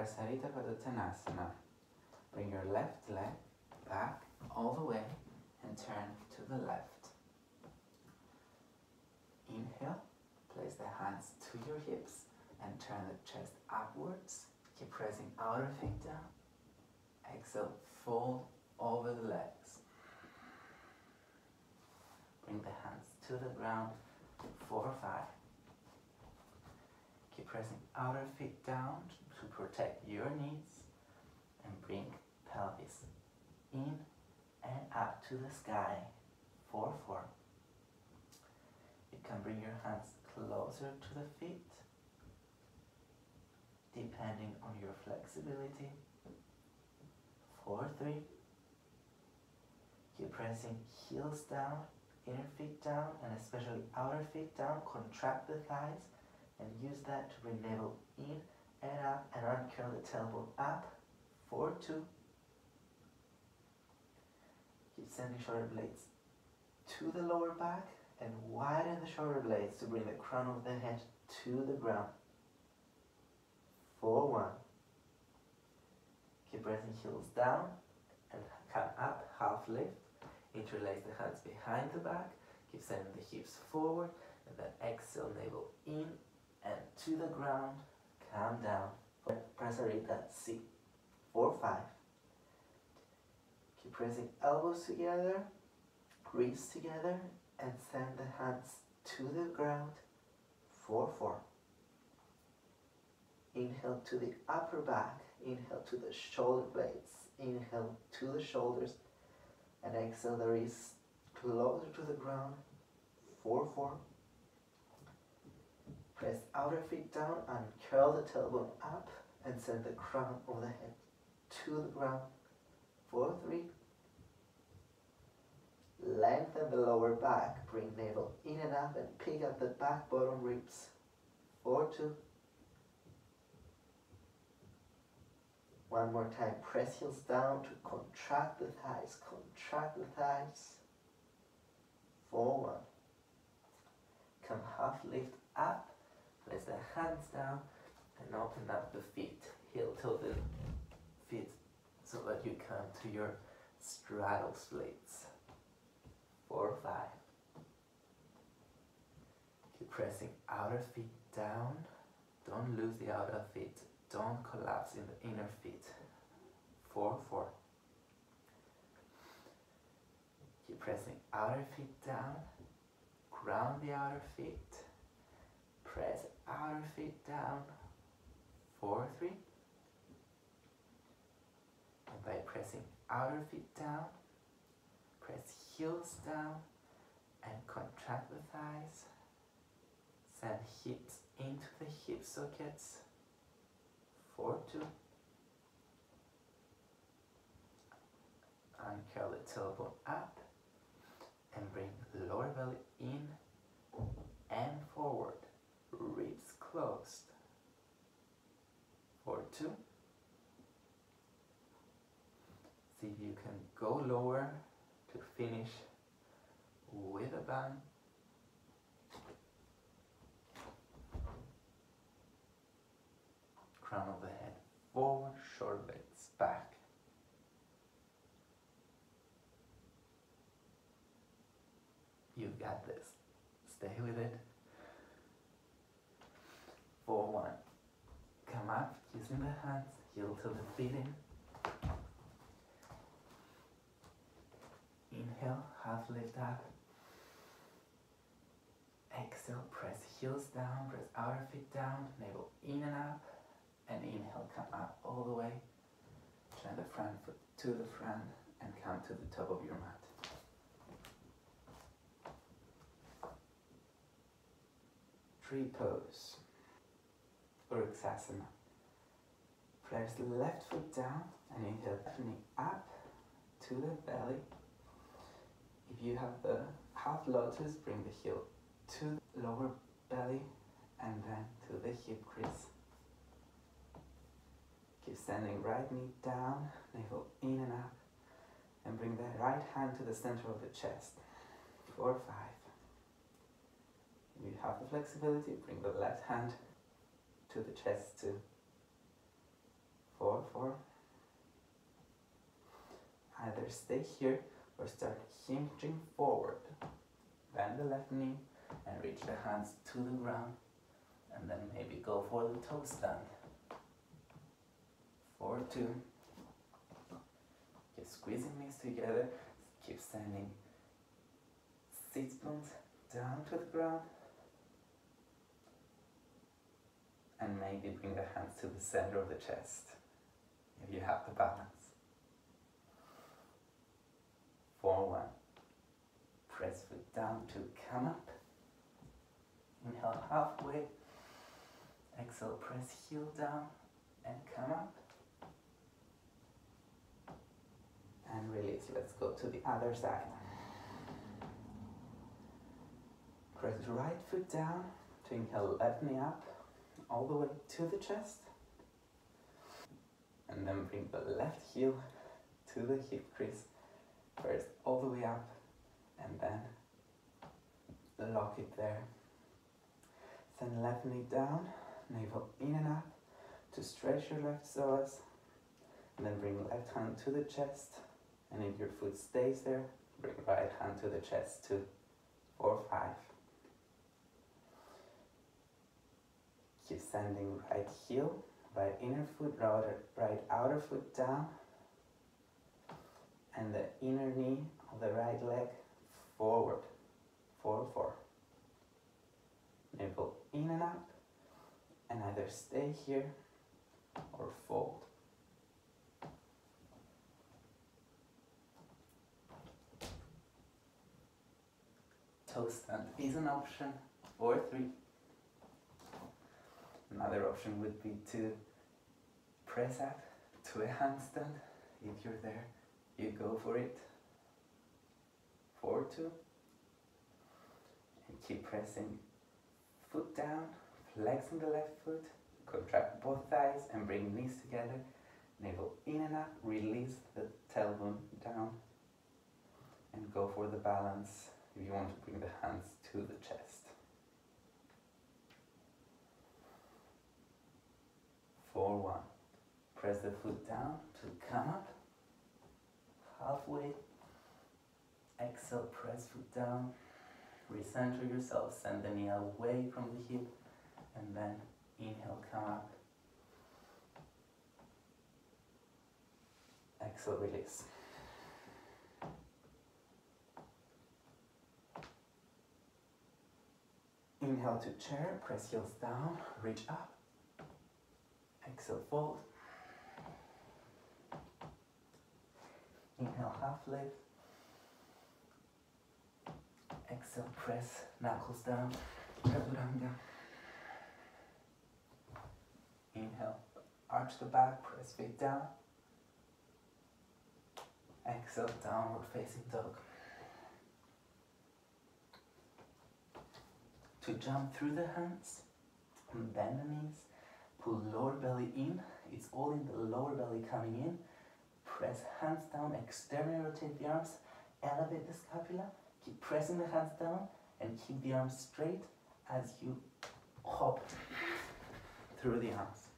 Prasarita Padottanasana. Bring your left leg back all the way and turn to the left. Inhale, place the hands to your hips and turn the chest upwards. Keep pressing outer feet down. Exhale, fold over the legs. Bring the hands to the ground, four or five. Keep pressing outer feet down protect your knees and bring pelvis in and up to the sky, four, four. You can bring your hands closer to the feet depending on your flexibility. Four, three. Keep pressing heels down, inner feet down, and especially outer feet down. Contract the thighs and use that to bring navel in and up and uncurl the tailbone up. Four, two. Keep sending shoulder blades to the lower back and widen the shoulder blades to bring the crown of the head to the ground. Four, one. Keep pressing heels down and come up, half lift. Interlace the hands behind the back. Keep sending the hips forward and then exhale, navel in and to the ground. Calm down. Prasarita C. Four, five. Keep pressing elbows together, wrists together, and send the hands to the ground. Four, four. Inhale to the upper back. Inhale to the shoulder blades. Inhale to the shoulders. And exhale the wrists closer to the ground. Four, four. Press outer feet down and curl the tailbone up and send the crown of the head to the ground. Four, three. Lengthen the lower back. Bring navel in and up and pick up the back bottom ribs. Four, two. One more time. Press heels down to contract the thighs. Contract the thighs. Four, one. Come half lift hands down and open up the feet. Heel tilted feet so that you come to your straddle splits. Four, five. Keep pressing outer feet down. Don't lose the outer feet. Don't collapse in the inner feet. Four, four. Keep pressing outer feet down. Ground the outer feet. Press outer feet down. Four, three. And by pressing outer feet down, press heels down and contract the thighs. Send hips into the hip sockets. Four, two. And curl the tailbone up and bring the lower belly in and forward. Ribs closed. Four, two. See if you can go lower to finish with a bang. Crown of the head forward, blades back. You got this. Stay with it. Four, one. Come up, using the hands, heel to the feet in. Inhale, half lift up. Exhale, press heels down, press outer feet down, navel in and up. And inhale, come up all the way. Turn the front foot to the front and come to the top of your mat. Tree pose. or Vrksasana. Press the left foot down and inhale, knee up to the belly. If you have the half lotus, bring the heel to the lower belly and then to the hip crease. Keep sending right knee down, navel in and up, and bring the right hand to the center of the chest. Four, five. If you have the flexibility, bring the left hand to the chest too. four, four. Either stay here or start hinging forward. Bend the left knee and reach the hands to the ground. And then maybe go for the toe stand. Four, two. Keep squeezing knees together. Keep standing. Sit bones down to the ground. And maybe bring the hands to the center of the chest if you have the balance. One. Press foot down to come up. Inhale halfway. Exhale, press heel down and come up. And release. Let's go to the other side. Press right foot down to inhale, left knee up all the way to the chest. And then bring the left heel to the hip crease. First all the way up and then lock it there. Send left knee down, navel in and up to stretch your left psoas. And then bring left hand to the chest. And if your foot stays there, bring right hand to the chest. too. Four, five. Keep sending right heel, right inner foot, right outer foot down. And the inner knee of the right leg forward. Four, four. Navel in and up. And either stay here or fold. Toe stand is an option, or three. Another option would be to press up to a handstand. If you're there, you go for it. Four, two. And keep pressing foot down, flexing the left foot, contract both thighs and bring knees together. Navel in and up, release the tailbone down and go for the balance if you want to bring the hands to the chest. four, one. Press the foot down to come up. Halfway. Exhale, press foot down. Recenter yourself, send the knee away from the hip. And then inhale, come up. Exhale, release. Inhale to chair, press heels down, reach up. Exhale, fold. Inhale, half lift. Exhale, press knuckles down, chaturanga. Inhale, arch the back, press feet down. Exhale, downward facing dog. To jump through the hands, and bend the knees, Pull lower belly in. It's all in the lower belly coming in. Press hands down, externally rotate the arms. Elevate the scapula. Keep pressing the hands down and keep the arms straight as you hop through the arms.